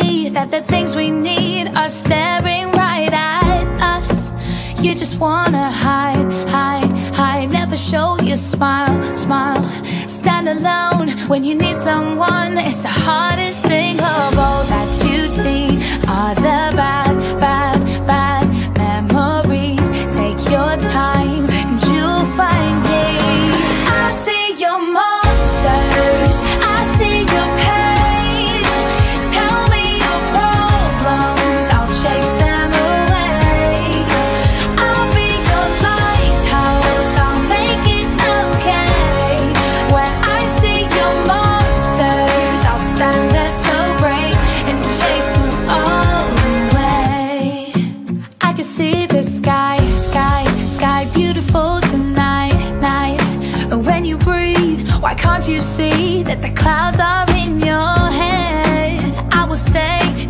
See that the things we need are staring right at us. You just wanna hide, hide, hide. Never show your smile, smile. Stand alone when you need someone. It's the hardest thing why can't you see that the clouds are in your head? I will stay